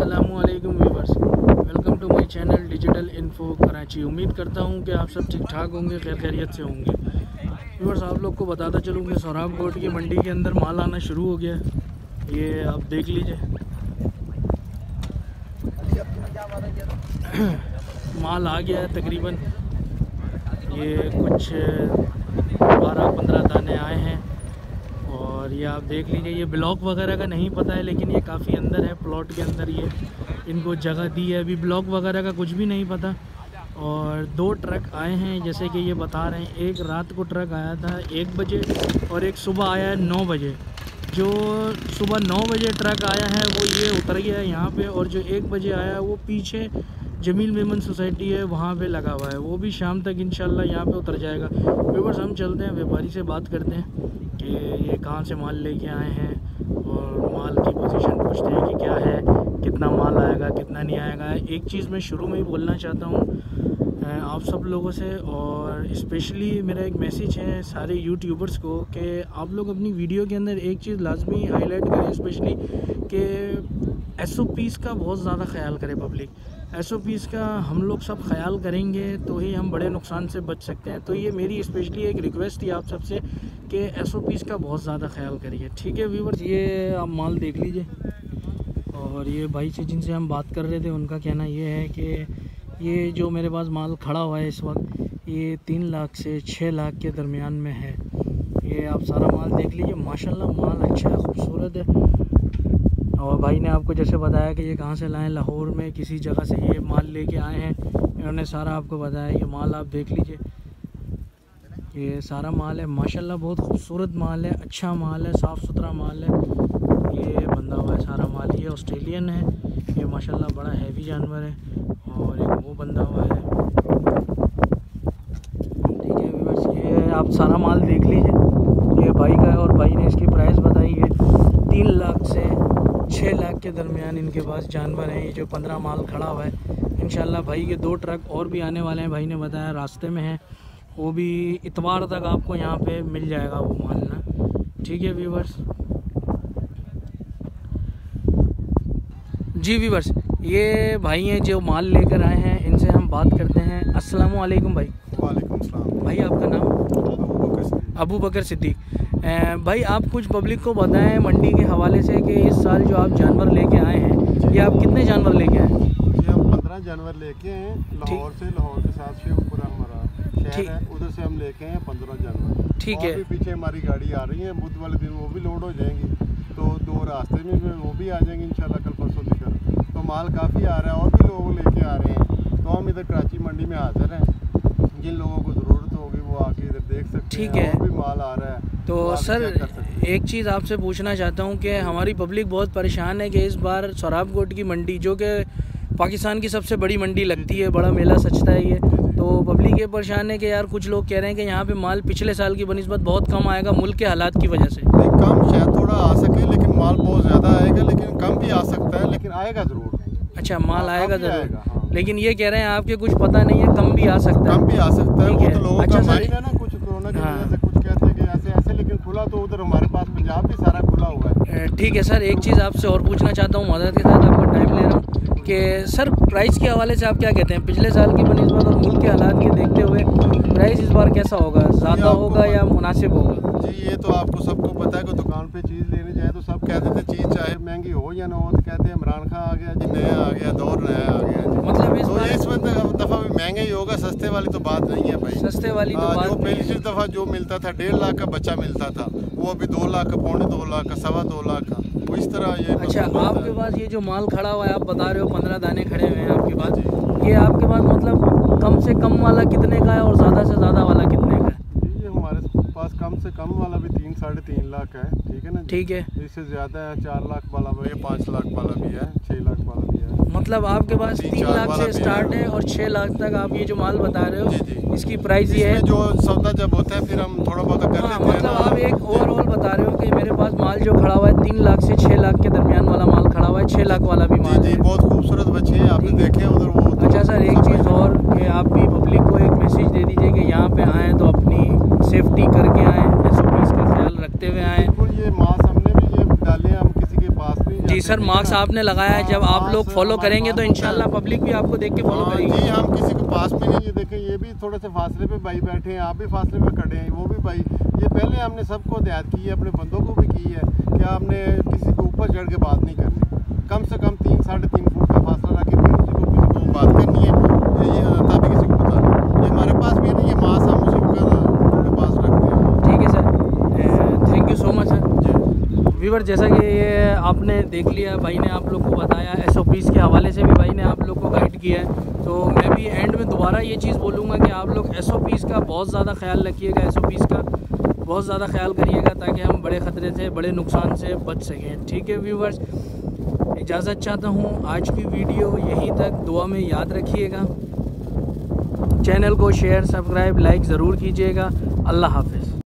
असलकुम viewers welcome to my channel digital info Karachi उम्मीद करता हूँ कि आप सब ठीक ठाक होंगे खैर खैरियत से होंगे। वीवर्स आप लोग को बताता चलूँ कि सौराब कोट की मंडी के अंदर माल आना शुरू हो गया है। ये आप देख लीजिए। माल आ गया है तकरीबन। ये कुछ बारह पंद्रह और ये आप देख लीजिए, ये ब्लॉक वगैरह का नहीं पता है, लेकिन ये काफ़ी अंदर है, प्लॉट के अंदर ये, इनको जगह दी है। अभी ब्लॉक वगैरह का कुछ भी नहीं पता। और दो ट्रक आए हैं, जैसे कि ये बता रहे हैं, एक रात को ट्रक आया था एक बजे और एक सुबह आया है नौ बजे। जो सुबह नौ बजे ट्रक आया है, वो ये उतर गया है यहाँ पे और जो एक बजे आया है, वो पीछे जमील मेमन सोसाइटी है, वहाँ पे लगा हुआ है। वो भी शाम तक इंशाल्लाह यहाँ पे उतर जाएगा। व्यूवर्स, हम चलते हैं, व्यापारी से बात करते हैं कि ये कहाँ से माल लेके आए हैं और माल की पोजीशन पूछते हैं कि क्या है, कितना माल आएगा, कितना नहीं आएगा। एक चीज़ मैं शुरू में ही बोलना चाहता हूँ आप सब लोगों से और इस्पेशली मेरा एक मैसेज है सारे यूट्यूबर्स को कि आप लोग अपनी वीडियो के अंदर एक चीज़ लाजमी हाईलाइट करें इस्पेशली कि एस का बहुत ज़्यादा ख्याल करें पब्लिक एस का हम लोग सब ख्याल करेंगे तो ही हम बड़े नुकसान से बच सकते हैं। तो ये मेरी स्पेशली एक रिक्वेस्ट थी आप सबसे कि एस का बहुत ज़्यादा ख्याल करिए। ठीक है व्यूवर्स ये आप माल देख लीजिए। और ये भाई से जिनसे हम बात कर रहे थे, उनका कहना ये है कि ये जो मेरे पास माल खड़ा हुआ है इस वक्त, ये तीन लाख से छः लाख के दरमियान में है। ये आप सारा माल देख लीजिए। माशाल्लाह, माल अच्छा है, खूबसूरत है। और भाई ने आपको जैसे बताया कि ये कहाँ से लाएँ, लाहौर में किसी जगह से ये माल लेके आए हैं। इन्होंने सारा आपको बताया, ये माल आप देख लीजिए। ये सारा माल है, माशाल्लाह बहुत खूबसूरत माल है अच्छा माल है साफ़ सुथरा माल है। ये बंदा हुआ है सारा माल, ये ऑस्ट्रेलियन है। ये माशाल्लाह बड़ा हैवी जानवर है और एक वो बंदा हुआ है। ठीक है बस ये आप सारा माल देख लीजिए। ये भाई का है और भाई ने इसकी प्राइस बताई है तीन लाख से। छः लाख के दरमियान इनके पास जानवर हैं ये जो पंद्रह माल खड़ा हुआ है। इन भाई के दो ट्रक और भी आने वाले हैं। भाई ने बताया रास्ते में हैं। वो भी इतवार तक आपको यहाँ पे मिल जाएगा वो माल ना? ठीक है व्यूवर्स जी व्यूवर्स ये भाई हैं जो माल लेकर आए हैं इनसे हम बात करते हैं। अस्सलाम वालेकुम भाई। वालेकुम भाई आपका नाम? अबू बकर सिद्दीक। भाई आप कुछ पब्लिक को बताएँ मंडी के हवाले से कि इस साल जो आप जानवर लेके आए हैं ये आप कितने जानवर लेके आए हैं? पंद्रह जानवर लेके हैं। लाहौर से लाहौर के साथ से पूरा हमारा शहर है उधर से हम लेके हैं पंद्रह जानवर। ठीक है। पीछे हमारी गाड़ी आ रही है बुध वाले दिन वो भी लोड हो जाएँगी। तो दो रास्ते में वो भी आ जाएँगे इंशाल्लाह कल परसों दिखकर तो माल काफ़ी आ रहा है और भी लोग लेके आ रहे हैं। तो हम इधर कराची मंडी में हाजिर हैं जिन लोगों को होगी वो आके इधर देख सकते ठीक है। भी माल आ रहा है तो सर एक चीज़ आपसे पूछना चाहता हूँ कि हमारी पब्लिक बहुत परेशान है कि इस बार सौराब कोट की मंडी जो कि पाकिस्तान की सबसे बड़ी मंडी लगती है बड़ा मेला सचता है ये तो पब्लिक ये परेशान है कि यार कुछ लोग कह रहे हैं कि यहाँ पे माल पिछले साल की बनस्बत बहुत कम आएगा मुल्क के हालात की वजह से। नहीं कम शायद थोड़ा आ सके लेकिन माल बहुत ज़्यादा आएगा लेकिन कम भी आ सकता है लेकिन आएगा ज़रूर। अच्छा माल हाँ, आएगा ज़रूर। लेकिन ये कह रहे हैं आपके कुछ पता नहीं है कम भी आ सकता है। कम भी आ सकता है वो तो लोगों अच्छा का है ना कुछ कोरोना की वजह से कुछ कहते हैं कि ऐसे ऐसे लेकिन खुला तो उधर हमारे पास पंजाब भी सारा खुला हुआ है। ठीक है सर एक चीज़ आपसे और पूछना चाहता हूँ मदद के साथ आपका टाइम ले रहा हूँ। कि सर प्राइस के हवाले से आप क्या कहते हैं? पिछले साल की बनस्बत और मुल्क के हालात के देखते हुए प्राइस इस बार कैसा होगा? ज़्यादा होगा या मुनासिब होगा? जी ये तो आपको सबको पता है कि दुकान पे चीज़ लेने जाए तो सब कहते थे चीज़ चाहे महँगी हो या ना हो तो कहते हैं इमरान खान आ गया जी नया आ गया दौर नया आ गया जी। मतलब इस तो इस दफ़ा भी महँगा ही होगा सस्ते वाली तो बात नहीं है भाई। सस्ते वाली तो बात जो पहली दफ़ा जो मिलता था डेढ़ लाख का बच्चा मिलता था वो अभी दो लाख का पौने दो लाख का सवा दो लाख का। वो इस तरह ये अच्छा आपके पास ये जो माल खड़ा हुआ है आप बता रहे हो पंद्रह दाने खड़े हुए हैं आपके पास। ये आपके पास मतलब कम से कम वाला कितने का है और ज़्यादा से ज़्यादा वाला कितने का है? ये हमारे पास कम से कम वाला भी तीन साढ़े तीन लाख है ठीक है ना ठीक है। इससे ज़्यादा है चार लाख वाला भी है पाँच लाख वाला भी है छः लाख वाला भी है। मतलब आपके पास तीन लाख से स्टार्ट है और छः लाख तक आप ये जो माल बता रहे हो इसकी प्राइस ये है। जो सौदा जब होता है फिर हम थोड़ा बहुत कर हाँ, मतलब आप एक ओवरऑल पास माल जो खड़ा हुआ है तीन लाख से छः लाख के दरमियान वाला माल खड़ा हुआ है छः लाख वाला भी माल जी जी बहुत खूबसूरत बच्चे हैं आपने देखे उधर वो तो अच्छा सर एक चीज़ और कि आप भी पब्लिक को एक मैसेज दे दीजिए कि यहाँ पे आएँ तो अपनी सेफ्टी करके आएँ एस का ख्याल रखते हुए आएँ। ये मास्क हमने भी ये डाले हम किसी के पास भी जी सर मार्क्स आपने लगाया है जब आप हाँ, लोग फॉलो करेंगे तो इंशाल्लाह पब्लिक भी आपको देख के फॉलो हाँ, करेगी। जी हम किसी को पास में नहीं ये देखें ये भी थोड़े से फासले पे भाई बैठे हैं आप भी फासले पे खड़े हैं वो भी भाई ये पहले हमने सबको हदायत की है अपने बंदों को भी की है कि आपने किसी को ऊपर चढ़ के बात नहीं करनी। कम से कम तीन साढ़े तीन फुट का फासला रख के फिर उसी को किसी को बात करनी है तो ये तभी किसी को बताना ये हमारे पास भी है ना ये मास हम उसी को अपने पास रखते हैं ठीक है sir. Thank you so much sir ji. Viewer जैसा कि ये आपने देख लिया भाई ने आप लोग को बताया एस के हवाले से भी भाई ने आप लोग को गाइड किया है। तो मैं भी एंड में दोबारा ये चीज़ बोलूँगा कि आप लोग एस का बहुत ज़्यादा ख्याल रखिएगा एस का। बहुत ज़्यादा ख्याल करिएगा ताकि हम बड़े ख़तरे से, बड़े नुकसान से बच सकें। ठीक है व्यूवर्स इजाज़त चाहता हूँ आज की वीडियो यहीं तक। दुआ में याद रखिएगा। चैनल को शेयर सब्सक्राइब लाइक ज़रूर कीजिएगा। अल्लाह हाफिज़।